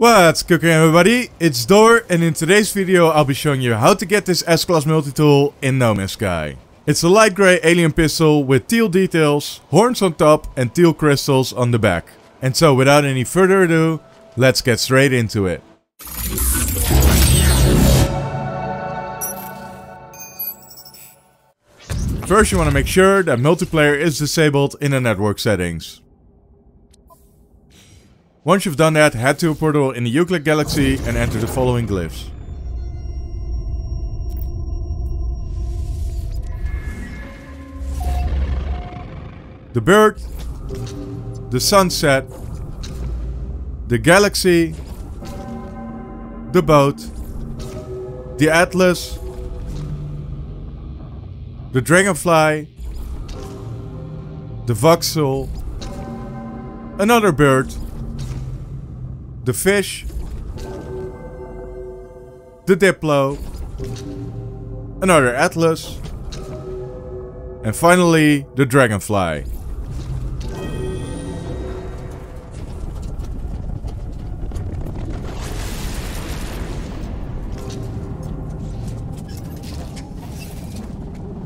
What's cooking everybody? It's Door and in today's video I'll be showing you how to get this S-Class multi-tool in No Man's Sky. It's a light grey alien pistol with teal details, horns on top and teal crystals on the back. And so without any further ado, let's get straight into it. First you want to make sure that multiplayer is disabled in the network settings. Once you've done that, head to a portal in the Euclid Galaxy and enter the following glyphs. The bird, the sunset, the galaxy, the boat, the atlas, the dragonfly, the voxel, another bird, the fish, the Diplo, another Atlas, and finally the Dragonfly.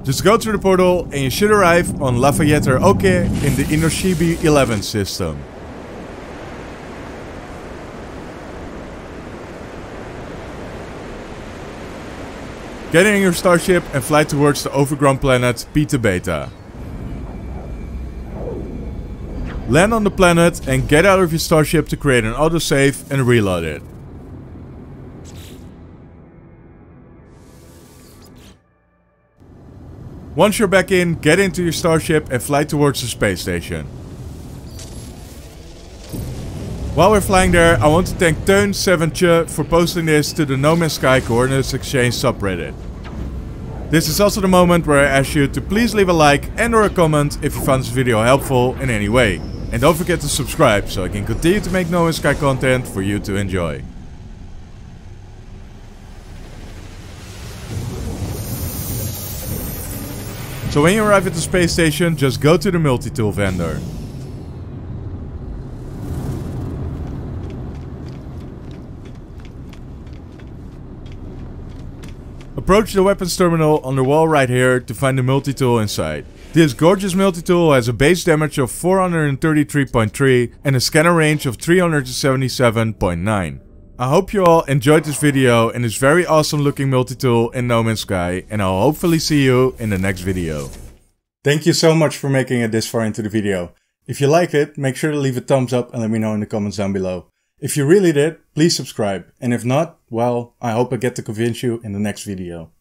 Just go through the portal and you should arrive on Lafayette or Oke in the Inoshibi 11 system. Get in your starship and fly towards the overgrown planet Pita Beta. Land on the planet and get out of your starship to create an autosave and reload it. Once you're back in, get into your starship and fly towards the space station. While we're flying there, I want to thank Teun7ch for posting this to the No Man's Sky Coordinates Exchange subreddit. This is also the moment where I ask you to please leave a like and or a comment if you found this video helpful in any way. And don't forget to subscribe so I can continue to make No Man's Sky content for you to enjoy. So when you arrive at the space station, just go to the multi-tool vendor. Approach the weapons terminal on the wall right here to find the multi-tool inside. This gorgeous multi-tool has a base damage of 433.3 and a scanner range of 377.9. I hope you all enjoyed this video and this very awesome looking multi-tool in No Man's Sky and I'll hopefully see you in the next video. Thank you so much for making it this far into the video. If you liked it, make sure to leave a thumbs up and let me know in the comments down below. If you really did, please subscribe. And if not, well, I hope I get to convince you in the next video.